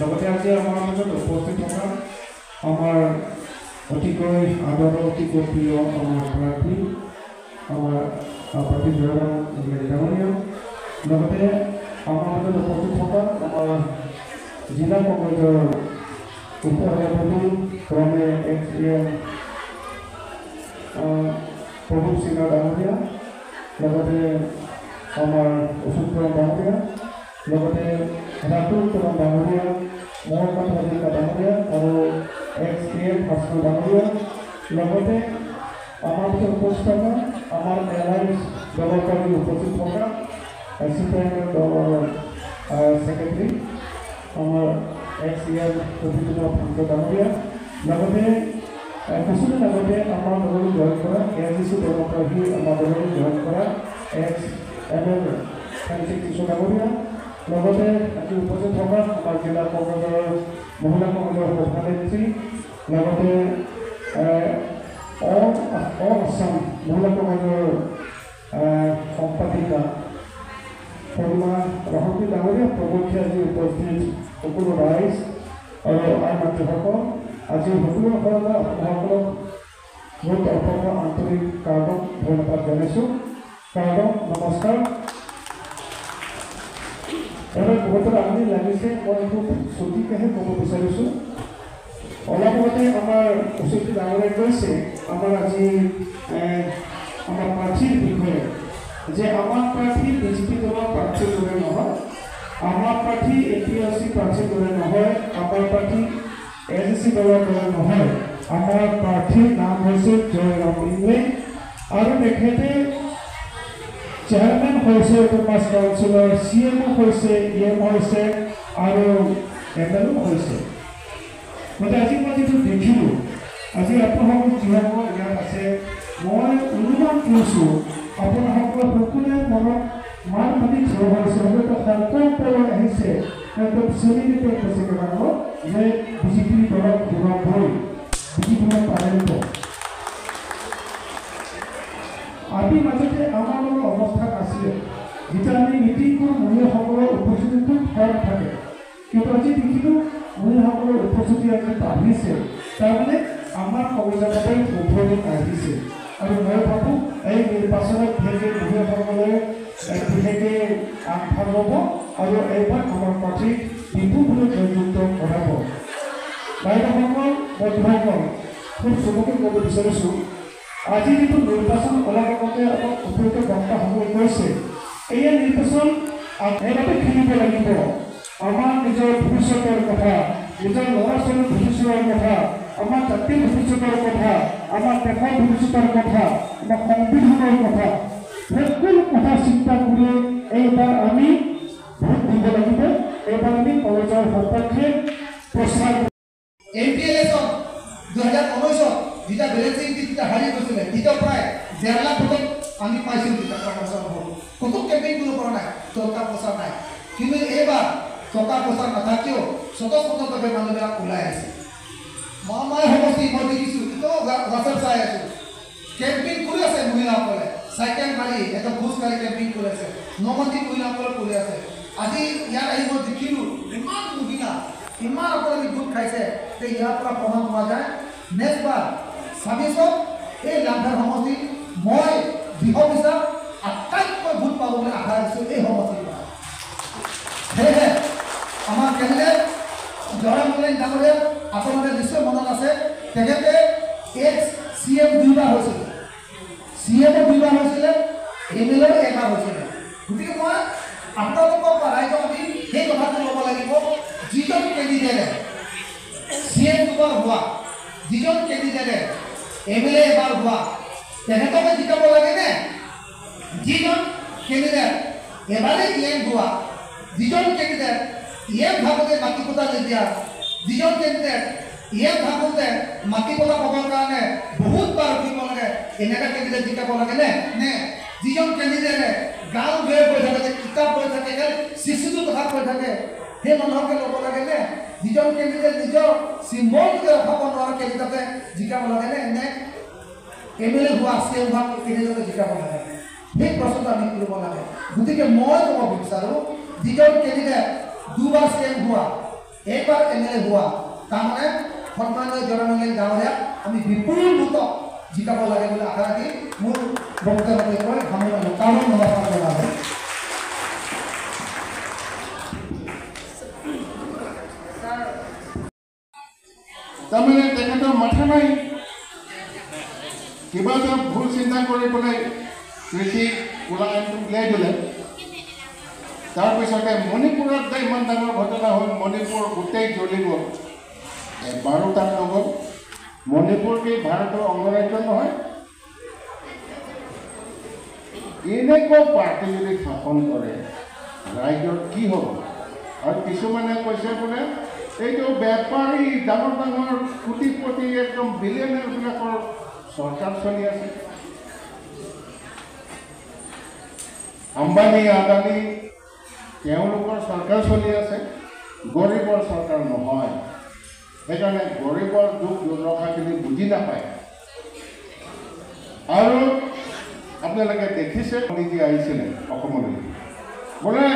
লগতে আজি আমাৰ মাজত উপস্থিত থকা আমাৰ অতিকৈ আদৰ অতিকৈ প্ৰিয় আমাৰ প্ৰাৰ্থী আমাৰ জয়ৰাম ডাঙৰীয়া লগতে আমাৰ মাজত উপস্থিত থকা আমাৰ জিলা কংগ্ৰেছৰ উপ সভাপতি ক্ৰমে এক্স ই এম প্ৰভু সিংহ ডাঙৰীয়া লগতে আমাৰ অশোক ডাঙৰীয়া লগতে ৰাতুল কৰম ডাঙৰীয়া মহম্মদ হাজিকা ডাঙৰীয়া আৰু এক্স ই এম ভাস্কৰ ডাঙৰীয়া লগতে আমাৰ থকা আমাৰ দলৰ কৰ্মী উপস্থিত থকা চি দলৰ ছেক্ৰেটাৰী আমাৰ ex E M Rabindra Bhaskar ডাঙৰীয়া লগতে কিছুদিন আগতে আমাৰ দললৈ জইন কৰা এ আই চি পৰা আহি আমাৰ দললৈ জইন কৰা ex M L Fenchi Kishore ডাঙৰীয়া লগতে আজি উপস্থিত থকা আমাৰ জিলা কংগ্ৰেছৰ মহিলা কংগ্ৰেছৰ সভানেত্ৰী লগতে আছাম মহিলা কংগ্ৰেছৰ সম্পাদিকা পূৰ্ণা ৰহন্তী ডাঙৰীয়া। প্ৰমুখ্যে আজি উপস্থিত সকলো ৰাইজ আৰু আই মাতৃসকল। আজি সকলো সকলোকে মোৰ তৰফৰ পৰা আন্তৰিক কাৰণক ধন্যবাদ জনাইছোঁ। কাৰণক নমস্কাৰ। বহুতৰ আমনি লাগিছে মই খুব চুটিকেহে ক'ব বিচাৰিছোঁ অলপ আগতে আমাৰ অচুতি ডাঙৰে কৈছে আমাৰ আজি আমাৰ প্ৰাৰ্থীৰ বিষয়ে যে আমাৰ প্ৰাৰ্থী বিজেপি দলৰ প্ৰাৰ্থীৰ দৰে নহয় আমাৰ প্ৰাৰ্থী এ পি এছ চি প্ৰাৰ্থীৰ দৰে নহয় আমাৰ প্ৰাৰ্থী এ জি চি দলৰ দৰে নহয় আমাৰ প্ৰাৰ্থীৰ নাম হৈছে জয়ৰাম ইংলে আৰু তেখেতে চেয়াৰমেন হৈছে কমাৰ্চ কাউন্সিলৰ চি এমো হৈছে ই হৈছে আৰু এম এল এও হৈছে গতিকে আজি মই যিটো দেখিলোঁ আজি আপোনালোক যিসকল ইয়াত আছে মই অনুমান কৰিছোঁ আপোনালোকৰ সকলোৱে মনত মান মাতি থিয় হৈছে হয়তো সংকল্পলৈ আহিছে হয়তো চেলিব্ৰেট হৈছে কেইটামানত যে বিজেপিৰ দলত ঘূৰাব হৈ পাৰিব আমি মাজতে আমাৰ লগত অৱস্থাত আছিলে। যেতিয়া আমি মিটিং কৰোঁ মহিলাসকলৰ উপস্থিতি খুব থাকে। কিন্তু আজি দেখিলোঁ মহিলাসকলৰ উপস্থিতি আজি বাঢ়িছে। তাৰমানে আমাৰ কংগ্ৰেছতে উভতি আহিছে আৰু মই ভাবোঁ এই নিৰ্বাচনত বিশেষকৈ মহিলাসকলে বিশেষকৈ আগভাগ ল'ব আৰু এইবাৰ আমাৰ প্ৰাৰ্থী বিপুলভাৱে জয়যুক্ত কৰাব। বাইদেউসকল বন্ধুসকল খুব চমুকৈ ক'ব বিচাৰিছোঁ আজি যিটো নিৰ্বাচন অলপ আগতে আমাক উপযুক্ত বক্তাসকলে কৈছে এয়া নিৰ্বাচন এনেকৈ খেলিব লাগিব। আমাৰ নিজৰ ভৱিষ্যতৰ কথা নিজৰ ল'ৰা ছোৱালীৰ ভৱিষ্যতৰ কথা আমাৰ জাতিৰ ভৱিষ্যতৰ কথা আমাৰ দেশৰ ভৱিষ্যতৰ কথা আমাৰ সংবিধানৰ কথা সকলো কথা চিন্তা কৰি এইবাৰ আমি ভোট দিব লাগিব। এইবাৰ আমি কলেজৰ সপক্ষে প্ৰচাৰ এম পি এল এছত দুহেজাৰ ঊনৈছত যেতিয়া বেলেঞ্চিং যেতিয়া হাৰি গৈছিলে তেতিয়া প্ৰায় ডেৰ লাখ ভোটত আমি পাইছিলোঁ তেতিয়া কংগ্ৰেছৰ ভোট ক'তো কেম্পেইন কৰিব পৰা নাই টকা পইচা নাই কিন্তু এইবাৰ টকা পইচা নাথাকিও স্বতঃস্ফূৰ্তভাৱে মানুহবিলাক ওলাই আহিছে মই মই সমষ্টি মই দেখিছোঁ এতিয়াও হোৱাটছএপ চাই আছোঁ কেম্পেইন কৰি আছে মহিলাসকলে চাইকেল মাৰি এটা খোজ কাঢ়ি কেম্পেইন কৰি আছে নমন্ত্ৰী মহিলাসকলে কৰি আছে আজি ইয়াত আহি মই দেখিলোঁ ইমান মহিলা ইমান আপোনালোকে গোট খাইছে যে ইয়াৰ পৰা প্ৰমাণ পোৱা যায় নেক্সট বাৰ ছাব্বিছত এই লাভদাৰ সমষ্টি মই দৃঢ় বিশ্বাস আটাইতকৈ ভোট পাব বুলি আশা ৰাখিছোঁ এই সমষ্টিৰ পৰা। সেয়েহে আমাৰ কেণ্ডিডেট জয়ৰাম ডাঙৰীয়া আপোনালোকে নিশ্চয় মনত আছে তেখেতে এক্স চি এম দুইবাৰ হৈছিলে চি এমো দুইবাৰ হৈছিলে এম এল এও এবাৰ হৈছিলে গতিকে মই আপোনালোকক বা ৰাইজক আমি সেই কথাটো ল'ব লাগিব যিজন কেণ্ডিডেটে চি এম দুবাৰ হোৱা যিজন কেণ্ডিডেটে এম এল এ এবাৰ হোৱা তেখেতকে জিকাব লাগেনে যিজন কেণ্ডিডেট এবাৰেই ই এম হোৱা যিজন কেণ্ডিডেট ই এম ভাগতে মাটি পতা নিদিয়া যিজন কেণ্ডিডেট ই এম ভাগতে মাটি পতা পাবৰ কাৰণে বহুত বাৰ উঠিব এনেকুৱা কেণ্ডিডেট জিকাব লাগেনে নে? যিজন কেণ্ডিডেটে গাঁও ঘূৰে কৈ থাকে যে কিতাপ পঢ়ি থাকে শিশুটোৰ কথা কৈ থাকে সেই মানুহকে ল'ব লাগেনে যিজন কেণ্ডিডেট নিজৰ চিম্বলটোকে ৰখাব নোৱাৰা কেণ্ডিডেটে জিকাব লাগেনে নে? এম এল এ হোৱা এম হোৱা কেণ্ডিডেটে জিকাব লাগে? সেই প্ৰশ্নটো আমি কৰিব লাগে। গতিকে মই ক'ব বিচাৰোঁ যিজন কেণ্ডিডেট দুবাৰ চি এম হোৱা এইবাৰ এম এল এ হোৱা তাৰমানে সন্মানীয় জনমঙ্গল ডাঙৰীয়াক আমি বিপুল ভোটত জিকাব লাগে বুলি আশা ৰাখি মোৰ বক্তব্য কৈ সামৰণি কাৰণ নমস্কাৰ জনালোঁ তাৰমানে তেখেতৰ মাথা নাই। কিবা এটা ভুল চিন্তা কৰি পেলাই কৃষি আইনটো উলিয়াই দিলে। তাৰপিছতে মণিপুৰত যে ইমান ডাঙৰ ঘটনা হ'ল মণিপুৰ গোটেই জ্বলি গ'ল এবাৰো তাত মণিপুৰ কি ভাৰতৰ অংগৰাজ্য নহয়? এনেকুৱা পাৰ্টি যদি শাসন কৰে ৰাইজৰ কি হ'ব? আৰু কিছুমানে কৈছে বোলে এইটো বেপাৰী ডাঙৰ ডাঙৰ কোটিপতি একদম বিলিয়নাৰবিলাকৰ চৰকাৰ চলি আছে। আম্বানী আদানী তেওঁলোকৰ চৰকাৰ চলি আছে গৰীবৰ চৰকাৰ নহয়। সেইকাৰণে গৰীবৰ দুখ দুৰ্দশাখিনি বুজি নাপায়। আৰু আপোনালোকে দেখিছে মোদীজী আহিছিলে অসমলৈ। বোলে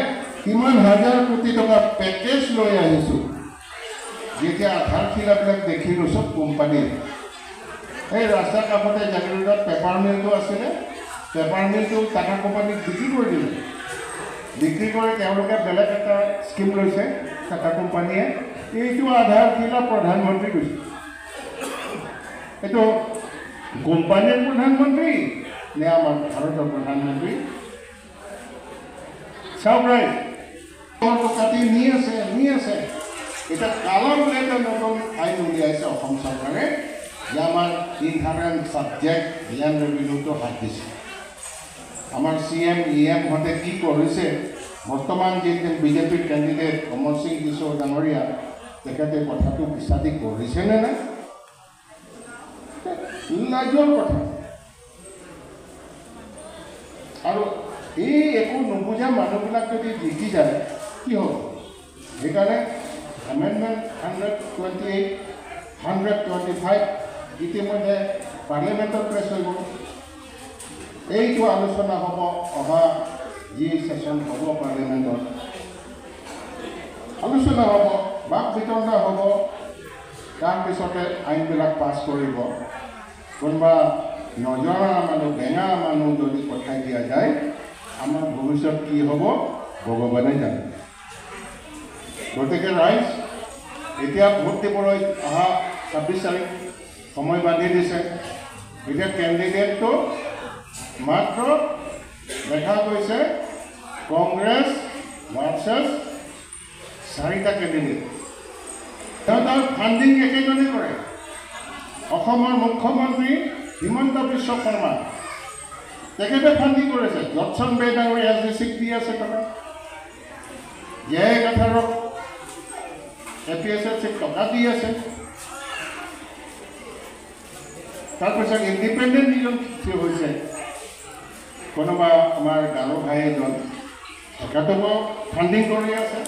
কিমান হাজাৰ কোটি টকা পেকেজ লৈ আহিছোঁ। যেতিয়া আধাৰশিলাবিলাক দেখিলোঁ চব কোম্পানীৰ এই ৰাস্তাৰ কাষতে জাগিৰোডত পেপাৰ মিলটো আছিলে। পেপাৰ মিলটো টাটা কোম্পানীক বিক্ৰী কৰি দিলে। বিক্ৰী কৰি তেওঁলোকে বেলেগ এটা স্কিম লৈছে টাটা কোম্পানীয়ে। এইটো আধাৰশিলা প্ৰধানমন্ত্ৰী কৈছে এইটো কোম্পানীৰ প্ৰধানমন্ত্ৰী নে আমাৰ ভাৰতৰ প্ৰধানমন্ত্ৰী? চাওক ৰাইজ কাটি নি আছে নি আছে। এতিয়া কালৰ বোলে এটা নতুন আইন উলিয়াইছে অসম চৰকাৰে। যে আমাৰ ইনহাৰেণ্ট ছাবজেক্ট লেণ্ড ৰেভিনিউটো হাত দিছে। আমাৰ চি এম ই এমহঁতে কি কৰিছে? বৰ্তমান যি বিজেপিৰ কেণ্ডিডেট অমৰ সিং কিশোৰ ডাঙৰীয়া তেখেতে কথাটো বিচাৰি কৰিছেনে নাই? লাজৰ কথা। আৰু এই একো নুবুজা মানুহবিলাক যদি জিকি যায় কি হ'ব? সেইকাৰণে amendment hundred twenty eight hundred twenty five ইতিমধ্যে পাৰ্লিমেণ্টত প্ৰেছ হৈ গ'ল। এইটো আলোচনা হ'ব অহা যি ছেশ্যন হ'ব পাৰ্লিমেণ্টত আলোচনা হ'ব বাক বিতণ্ডা হ'ব তাৰপিছতে আইনবিলাক পাছ কৰিব কোনোবা নজনা মানুহ বেঙা মানুহ যদি পঠাই দিয়া যায় আমাৰ ভৱিষ্যত কি হ'ব ভগৱানে জানে গতিকে ৰাইজ এতিয়া ভোট দিবলৈ অহা ছাব্বিছ তাৰিখ সময় বান্ধি দিছে এতিয়া কেণ্ডিডেটটো মাত্ৰ দেখা গৈছে কংগ্ৰেছ ভাৰ্চেছ চাৰিটা কেণ্ডিডেট। সিহঁতৰ ফাণ্ডিং একেজনে কৰে। অসমৰ মুখ্যমন্ত্ৰী হিমন্ত বিশ্ব শৰ্মা। তেখেতে ফাণ্ডিং কৰিছে। জনচন বে ডাঙৰীয়া এছ ডি চিক দি আছে টকা জয় কাঠাৰক এ পি এছ এল চিক টকা দি আছে। তাৰপিছত ইণ্ডিপেণ্ডেণ্ট যিজন হৈছে কোনোবা আমাৰ গাঁৱৰ ভাই এজন তেখেতকো ফাণ্ডিং কৰি আছে।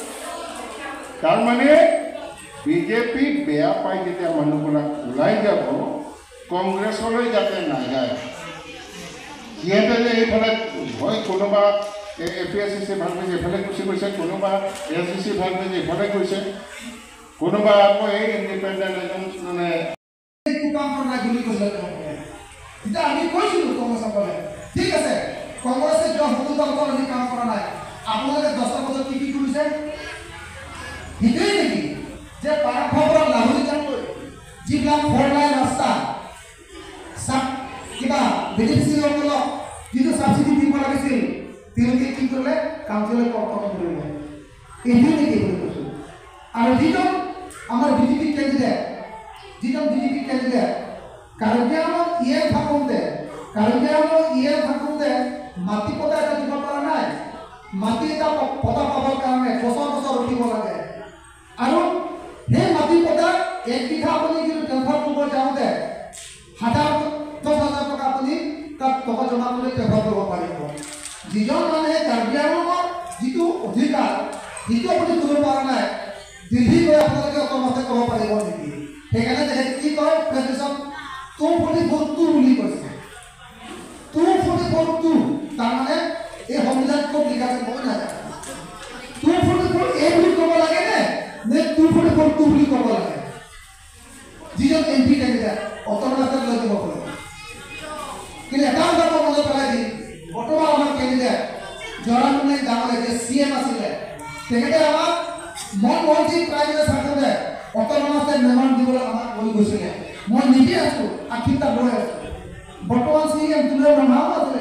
তাৰমানে বিজেপি বেয়া পাই যেতিয়া মানুহবিলাক ওলাই যাব কংগ্ৰেছলৈ যাতে নাযায়। সিহঁতে যে এইফালে হয় কোনোবা A P S C C পাইছে এইফালে গুচি গৈছে কোনোবা এ চি চি পাইছে এইফালে গৈছে। কোনোবা আকৌ এই ইণ্ডিপেণ্ডেণ্ট এজন মানে আমি কৈছিলোঁ কংগ্ৰেছসকলে ঠিক আছে কংগ্ৰেছে যোৱা সত্তৰ বছৰ আমি কাম কৰা নাই আপোনালোকে দহটা বছৰ কি কি কৰিছে? সেইটোৱেই নেকি যে পাৰাফৰ পৰা লাহৰি যাবলৈ যিবিলাক ফ'ৰ লাইন ৰাস্তা কিবা বেনিফিচিয়াৰীসকলক যিটো ছাবচিডি দিব লাগিছিল তেওঁলোকে কি কৰিলে? কাউন্সিলে কৰ্তন কৰিলে এইটোৱে নেকি বুলি কৈছোঁ? আৰু যিজন আমাৰ বিজেপি কেণ্ডিডেট যিজন বিজেপি কেণ্ডিডেট কাৰ্বিআংলং ইয়ে থাকোঁতে কাৰ্বিআংলং ইয়ে থাকোঁতে মাটি পতা এটা দিব পৰা নাই। মাটি এটা পতা পাবৰ কাৰণে বছৰ বছৰ ৰখিব লাগে। আৰু সেই মাটি পতা এক বিঘা আপুনি কিন্তু ট্ৰেন্সফাৰ কৰিব যাওঁতে হাজাৰ দহ হাজাৰ টকা আপুনি তাত টকা জমা কৰি ট্ৰেন্সফাৰ কৰিব পাৰিব। যিজন মানুহে কাৰ্বি যিটো অধিকাৰ সেইটো আপুনি কৰিব পৰা নাই দিল্লী গৈ আপোনালোকে অট'মাছে ক'ব পাৰিব নেকি? সেইকাৰণে তেখেতে কি কয় টু ফৰ্টি ফ'ৰ টু বুলি কৈছে। পদটো তাৰমানে এই সংবিধানখন লিখাতে কব নাযায় টু ফৰ্টি ফ'ৰ এ বুলি ক'ব লাগে নে? নে টু ফৰ্টি ফ'ৰ টু বুলি ক'ব লাগে? যিজন এম পি থাকিলে অট'মেটিক লৈ যাব পাৰে কিন্তু এটা কথা মই মনত পেলাই দিম বৰ্তমান আমাৰ কেন্দ্ৰীয় জৰামুনি গাঁৱলৈ যে চি এম আছিলে। তেখেতে আমাক মই মন্ত্ৰী প্ৰায় দিলে থাকোঁতে অট'মেটিক নিৰ্মাণ দিবলৈ আমাক কৈ গৈছিলে। মই নিজে আছোঁ আশীটা গৈ আছোঁ। বৰ্তমান চি এম তুলে নামাও আছে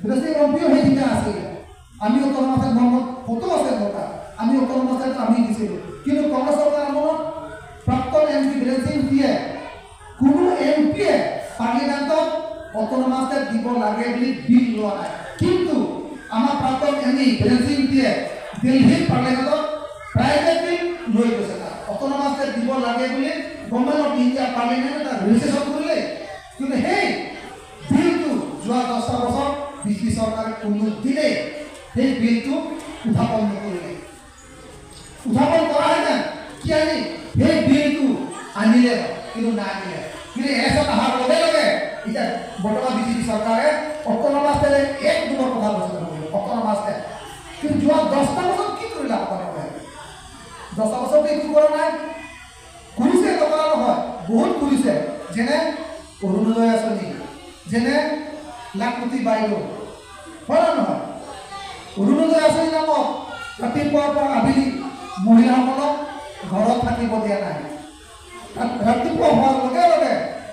বিদেশী এমপিও সেই তেতিয়া আছিলে আমি অট'নমাছে মনত ফটো আছে তাত আমি অট'নমাছে আমি দিছিলোঁ। কিন্তু কংগ্ৰেছ চৰকাৰ আমোলত প্ৰাক্তন এম পি বীৰেন সিং দিয়ে কোনো এম পিয়ে পাৰ্লিমেণ্টত অট'নমাছে দিব লাগে বুলি বিল লোৱা নাই। কিন্তু আমাৰ প্ৰাক্তন এম ই বীৰেন সিং দিয়ে দিল্লীত পাৰ্লিমেণ্টত প্ৰাইভেট বিল লৈ গৈছে তাত। অট'নমাছে দিব লাগে বুলি গভৰ্ণমেণ্ট ইণ্ডিয়া পাৰ্লিমেণ্টে তাত ৰেজিষ্ট্ৰেশ্যন কৰিলে। কিন্তু সেই বিলটো যোৱা দহটা চৰকাৰে কোনো দিনেই সেই বিলটো উত্থাপন নকৰিলে উত্থাপন কৰাহেঁতেন কি আনি সেই বিলটো আনিলে হয়, কিন্তু নানিলে কিন্তু এছত অহাৰ লগে লগে এতিয়া বৰ্তমান বিজেপি চৰকাৰে অট'নমাছে এক নম্বৰ কথা ঘোষণা কৰিলে অট'নমাছে কিন্তু যোৱা দহটা বছৰত কি কৰিলে আপোনালোকে? দহটা বছৰটো একো কৰা নাই। কৰিছে নকৰা নহয় বহুত কৰিছে যেনে অৰুণোদয় আঁচনি যেনে লাখপতি বাইদেউ হয় নহয়। অৰুণোদয় আঁচনি নামত ৰাতিপুৱাৰ পৰা আবেলি মহিলাসকলক ঘৰত থাকিব দিয়া নাই। ৰাত- ৰাতিপুৱা হোৱাৰ লগে লগে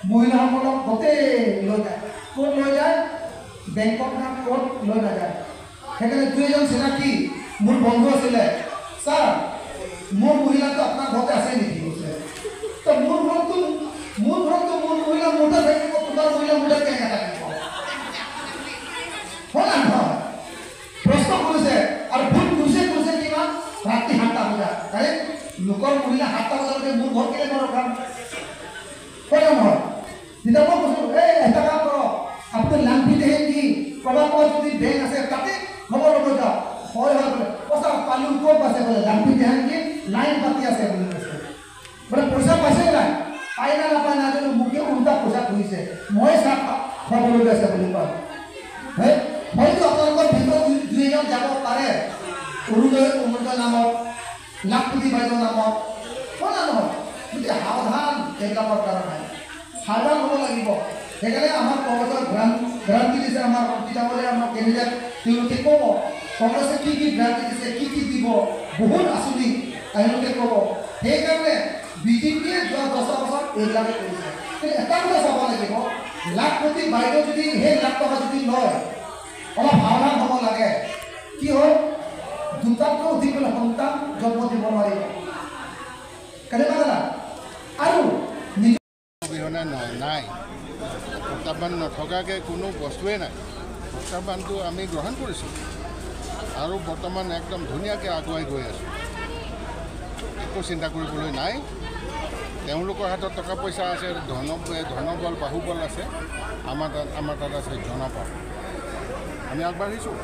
মহিলাসকলক গোটেই লৈ যায়। ক'ত লৈ যায়? বেংকত না ক'ত লৈ নাযায়। সেইকাৰণে দুই এজন চিনাকি মোৰ বন্ধু আছিলে। ছাৰ মোৰ মহিলাটো আপোনাৰ ঘৰতে আছে নেকি? কৈছে। তো মোৰ ঘৰতো মোৰ ঘৰতো মোৰ মহিলা মোৰ তাত থাকিব তোমাৰ মহিলা মোৰ তাত কেনেকৈ থাকিব হয় না নহয় প্ৰশ্ন কৰিছে আৰু ভুল কৰিছে কৰিছে কিমান ৰাতি সাতটা বজাত আৰে লোকৰ মহিলা সাতটা বজালৈকে মোৰ এইবিলাকৰ কাৰণে সাৱধান হ'ব লাগিব। সেইকাৰণে আমাৰ কংগ্ৰেছৰ গ্ৰান্ট গ্ৰান্টি দিছে আমাৰ পিতামলে আমাৰ কেণ্ডিডেট তেওঁলোকে ক'ব কংগ্ৰেছে কি কি গ্ৰান্টি দিছে কি কি দিব বহুত আঁচনি তেওঁলোকে ক'ব। সেইকাৰণে বিজেপিয়ে যোৱা দহটা বছৰ এইবিলাকে কৰিছে। কিন্তু এটা কথা চাব লাগিব লাখপতি বাইদেউ যদি সেই লাখ টকা যদি লয় অলপ সাৱধান হ'ব লাগে। কি হ'ল? দুটাতকৈ অধিক বোলে সন্তান জন্ম দিব নোৱাৰিব। কেনেকুৱা জানা? আৰু নহয় নাই প্ৰত্যাহ্বান নথকাকৈ কোনো বস্তুৱেই নাই প্ৰত্যাহ্বানটো আমি গ্ৰহণ কৰিছোঁ আৰু বৰ্তমান একদম ধুনীয়াকৈ আগুৱাই গৈ আছোঁ একো চিন্তা কৰিবলৈ নাই তেওঁলোকৰ হাতত টকা পইচা আছে ধন ধনবল বাহুবল আছে আমাৰ তাত আমাৰ তাত আছে জনবল আমি আগবাঢ়িছোঁ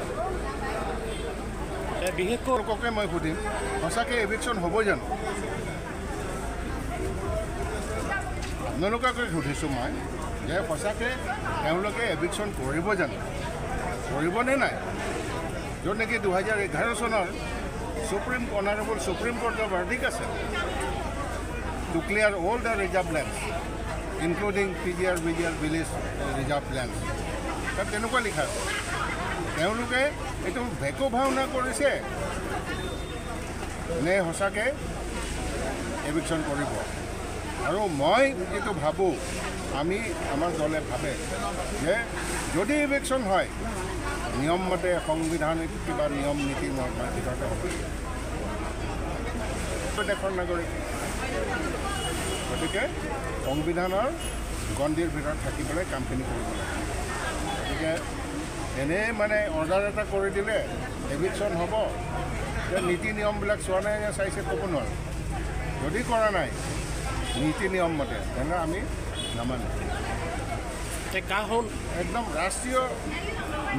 বিশেষকৈ লোককে মই সুধিম সঁচাকৈ এভিকশ্যন হ'ব জানো আপোনালোককে সুধিছোঁ মই যে সঁচাকৈ তেওঁলোকে এভিকশ্যন কৰিব জানো? কৰিবনে নাই? য'ত নেকি দুহেজাৰ এঘাৰ চনৰ সুপ্ৰিম অনাৰেবল সুপ্ৰিম কোৰ্টৰ ভাৰ্ডিক আছে। To clear all the reserve lands including P G R V G R village reserve lands তাত তেনেকুৱা লিখা আছে। তেওঁলোকে এইটো ভেকো ভাওনা কৰিছে নে সঁচাকৈ এভিকশ্যন কৰিব? আৰু মই যিটো ভাবোঁ আমি আমাৰ দলে ভাবে যে যদি ইলেকশ্যন হয় নিয়মমতে সংবিধানিক কিবা নিয়ম নীতি মৰ্মাৰ ভিতৰতে হ'ব। দেশৰ নাগৰিক। গতিকে সংবিধানৰ গণ্ডিৰ ভিতৰত থাকিবলৈ কামখিনি কৰিব লাগে। গতিকে এনেই মানে অৰ্ডাৰ এটা কৰি দিলে এভিকশ্যন হ'ব যে নীতি নিয়মবিলাক চোৱা নাই চাইছে ক'ব নোৱাৰোঁ। যদি কৰা নাই নীতি নিয়ম মতে তেনে আমি নামানো। কা হ'ল? একদম ৰাষ্ট্ৰীয়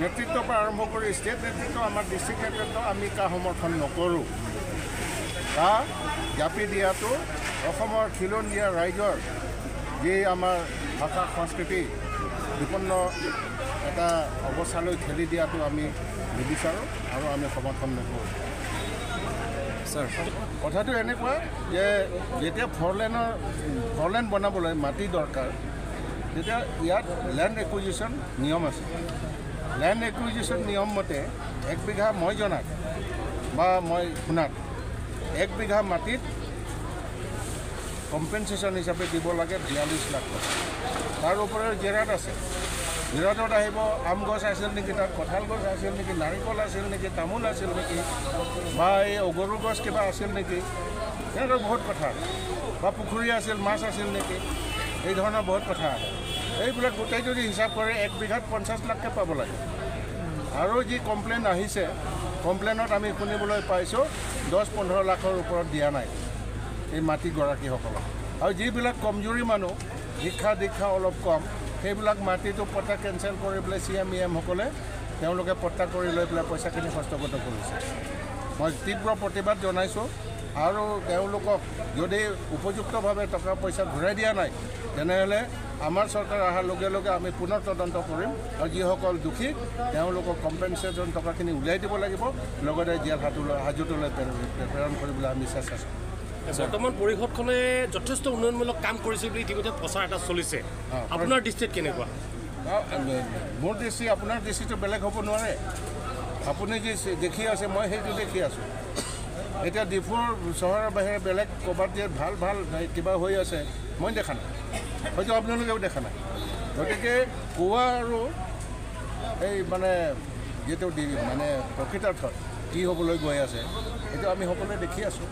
নেতৃত্বৰ পৰা আৰম্ভ কৰি ষ্টেট নেতৃত্ব আমাৰ ডিষ্ট্ৰিক্ট নেতৃত্ব আমি কা সমৰ্থন নকৰোঁ। কা জাপি দিয়াটো অসমৰ খিলঞ্জীয়া ৰাইজৰ যি আমাৰ ভাষা সংস্কৃতি বিপন্ন এটা অৱস্থালৈ ঠেলি দিয়াটো আমি নিবিচাৰোঁ আৰু আমি সমৰ্থন নকৰোঁ। কথাটো এনেকুৱা যে যেতিয়া ফ'ৰ লেনৰ ফ'ৰ লেন বনাবলৈ মাটি দৰকাৰ তেতিয়া ইয়াত লেণ্ড একুইজিশ্যন নিয়ম আছে। লেণ্ড একুইজিশ্যন নিয়ম মতে এক বিঘা মই জনাত বা মই শুনাত এক বিঘা মাটিত কম্পেনচেশ্যন হিচাপে দিব লাগে বিয়াল্লিছ লাখ টকা। তাৰ ওপৰত জেৰাত আছে। জেৰাটত আহিব আম গছ আছিল নেকি তাত কঁঠাল গছ আছিল নেকি নাৰিকল আছিল নেকি তামোল আছিল নেকি বা এই অগৰু গছ কিবা আছিল নেকি এনেকুৱা বহুত কথা। বা পুখুৰী আছিল মাছ আছিল নেকি এই ধৰণৰ বহুত কথা আহে এইবিলাক গোটেই যদি হিচাপ কৰে এক বিঘাত পঞ্চাছ লাখকৈ পাব লাগে। আৰু যি কমপ্লেইন আহিছে কমপ্লেইনত আমি শুনিবলৈ পাইছোঁ দহ পোন্ধৰ লাখৰ ওপৰত দিয়া নাই এই মাটিগৰাকীসকলক আৰু যিবিলাক কমজুৰি মানুহ শিক্ষা দীক্ষা অলপ কম সেইবিলাক মাটিটো পট্টা কেঞ্চেল কৰি পেলাই চি এম ই এমসকলে তেওঁলোকে পট্টা কৰি লৈ পেলাই পইচাখিনি হস্তগত কৰিছে। মই তীব্ৰ প্ৰতিবাদ জনাইছোঁ আৰু তেওঁলোকক যদি উপযুক্তভাৱে টকা পইচা ঘূৰাই দিয়া নাই তেনেহ'লে আমাৰ চৰকাৰ অহাৰ লগে লগে আমি পুনৰ তদন্ত কৰিম আৰু যিসকল দোষী তেওঁলোকক কম্পেনচেশ্যন টকাখিনি উলিয়াই দিব লাগিব লগতে জেল হাজতলৈ হাজতলৈ প্ৰেৰণ- কৰিবলৈ আমি চেষ্টা কৰিম বৰ্তমান পৰিষদখনে যথেষ্ট উন্নয়নমূলক কাম কৰিছে বুলি ইতিমধ্যে প্ৰচাৰ এটা চলিছে। আপোনাৰ দৃষ্টিত কেনেকুৱা? মোৰ দৃষ্টি আপোনাৰ দৃষ্টিটো বেলেগ হ'ব নোৱাৰে। আপুনি যি দেখি আছে মই সেইটো দেখি আছোঁ। এতিয়া ডিফুৰ চহৰৰ বাহিৰে বেলেগ ক'ৰবাত যে ভাল ভাল কিবা হৈ আছে মই দেখা নাই। হয়তো আপোনালোকেও দেখা নাই। গতিকে কোৱা আৰু এই মানে যিটো মানে প্ৰকৃতাৰ্থত কি হ'বলৈ গৈ আছে সেইটো আমি সকলোৱে দেখি আছোঁ।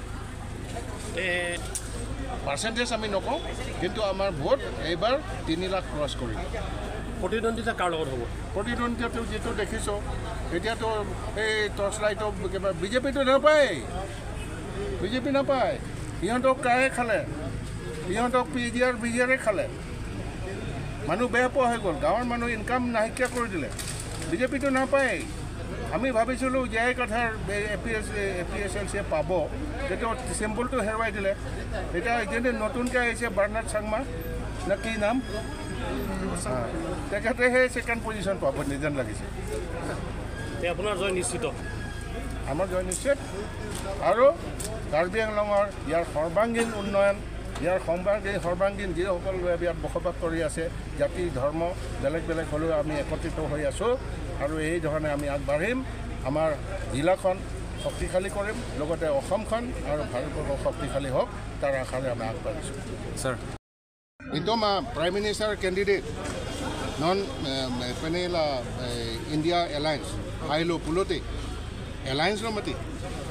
পাৰ্চেণ্টেজ আমি নকওঁ কিন্তু আমাৰ ভোট এইবাৰ তিনি লাখ ক্ৰছ কৰিম প্ৰতিদ্বন্দ্বিতা কাৰ লগত হ'ব? প্ৰতিদ্বন্দ্বিতাটো যিটো দেখিছোঁ এতিয়াতো এই টৰ্চ লাইটৰ কিবা বিজেপিটো নাপায় বিজেপি নাপায়। সিহঁতক কাৰে খালে? সিহঁতক P G R V G আৰে খালে? মানুহ বেয়া পোৱা হৈ গ'ল। গাঁৱৰ মানুহ ইনকাম নাইকিয়া কৰি দিলে। বিজেপিটো নাপায় আমি ভাবিছিলোঁ যে এই কথাৰ A P S A P S L চিয়ে পাব। তেতিয়া চিম্বলটো হেৰুৱাই দিলে। এতিয়া যেনে নতুনকৈ আহিছে বাৰ্ণাড চাংমা নে কি নাম? হা, তেখেতেহে ছেকেণ্ড পজিশ্যন পাব যেন লাগিছে। আপোনাৰ জয় নিশ্চিত। আমাৰ জয় নিশ্চিত। আৰু কাৰ্বি আংলঙৰ ইয়াৰ সৰ্বাংগীন উন্নয়ন। ইয়াৰ সৰ্বাংগীন সৰ্বাংগীন যিসকল ইয়াত বসবাস কৰি আছে। জাতি ধৰ্ম বেলেগ বেলেগ হ'লেও আমি একত্ৰিত হৈ আছোঁ আৰু এই ধৰণে আমি আগবাঢ়িম। আমাৰ জিলাখন শক্তিশালী কৰিম লগতে অসমখন আৰু ভাৰতবৰ্ষ শক্তিশালী হওক তাৰ আশাৰে আমি আগবাঢ়িছোঁ। Sir Ito ma Prime Minister candidate non eh, panela eh, India Alliance Ailo Pulote. Alliance lo mati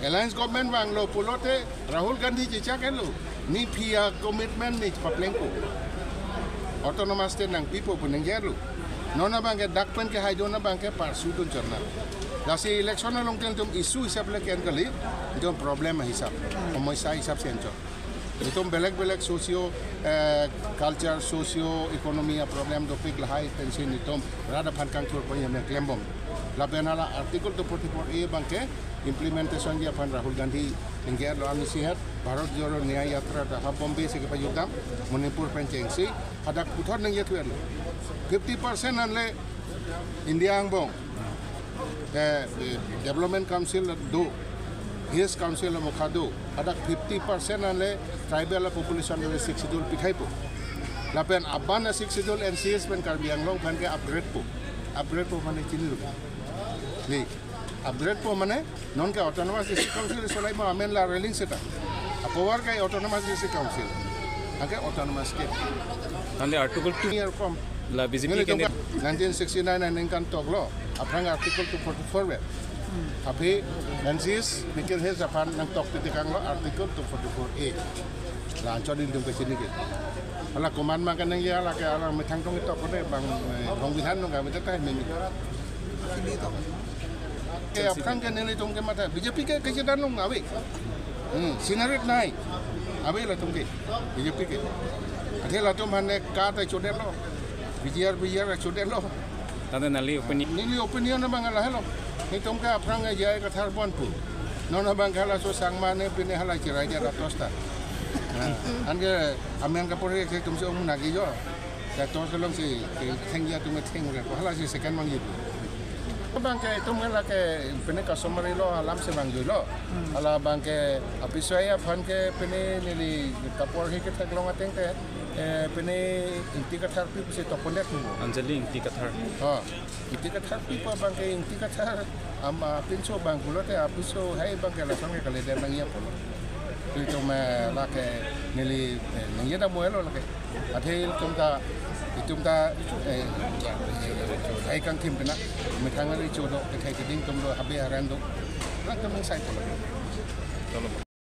Alliance government bang lo Pulote Ni pia commitment ni paplengko autonomous state nang pipo puneng jaru nona bang ke dakpen ke haido na bang ke parsu tun charna dasi election na long tum isu hisap le ken kali itu problem hisap সমস্যা হিসাব চেঞ্জৰ একদম বেলেগ বেলেগ socio' culture socio' economy problem topic লাহাই tension নিতম ৰাধা ফান কাংচুৰ কৰি আমি ক্লেম্বম লাভেনালা আৰ্টিকল টু ফৰ্টি ফ'ৰ এই বাংকে ইমপ্লিমেণ্টেশ্যন দিয়া ফান ৰাহুল গান্ধী ইংগিয়া লো আমি সিহাত ভাৰত জোৰৰ ন্যায় যাত্ৰা দেখা বম্বে সিকে পাই যোগদাম মণিপুৰ পেঞ্চেংচি হাদাক পুথৰ নেংগিয়া থৈ আলো ফিফটি পাৰ্চেণ্ট আনলে ইণ্ডিয়া আংবং ডেভেলপমেণ্ট কাউন্সিল দো হিয়েজ কাউন্সিল মুখাদো আদাক ফিফটি পাৰ্চেণ্ট আনলে ট্ৰাইবেল পপুলেশ্যন আনলে ছিক্স চিডুল পিঠাইপো লাপেন আব্বান six schedule N C S PAN Karbi Anglong ফানকে আপগ্ৰেড পো আপগ্ৰেড পো মানে চিনি ল'ব নি আপগ্ৰেড পো মানে ননকে অট'নমাছ ডিষ্ট্ৰিক্ট কাউন্সিল চলাই মই আমেন লা ৰেলিং সেটা পাৱাৰ কাই অট'নমাছ ডিষ্ট্ৰিক্ট কাউন্সিল আগে অট'নমাছ কে মানে আৰ্টিকল টু ইয়াৰ কম BJP Nili candidate tungka 1969 na ningkan Tapi nansis mikir he japan nang tok titikang lo artikel 244A. Lan cho din dung ke sini ke. Ala koman ma kan nang ya la ka ala me thang tong tok ko bang hong bi than nong ka me ta me mi. Ke ap kan kan ni tong ke ma ta BJP ke ke dan nong awe. Hmm sinarit nai. Awe la tong ke BJP ke. Athe la tong han ka ta chode lo. BJR BJR chode lo. Tanda nali opinion. Nili opinion bang ala hello. Hitomka pranga jaya kathar bonpu. Nona bangkala so sangmane pini hala ciranya ratosta. Ange ah, amen kapore ke tumse ong nagi jo. Ya to kelong si tengya tume teng re hala si sekan mang yipu. Bangke itu la ke pini customer lo alam se bang lo. Ala bangke apiswaya phan ke pini nili kapor hi ke taklong ateng. পেনে Ingti কাঠাৰ P পিছে টপলিয়াত নিব আঞ্জলি ইংটি কাঠাৰ অঁ Ingti কাঠাৰ P পোৱা বাংকে ইংটি কাঠাৰ আমাৰ তিনিশ বাং গোলতে আপিছ হেই বাংকে লাচঙে গালি দে বাঙি আপল তুই তুমি লাখে নিলি নিজে দাম মই লাগে আধে তুম তা ইতুম তা হেই কাং থিম পেনা মিঠাঙালি চৌদ এখাই কেদিন তুমি হাবি হারান দোক তুমি চাই পলাম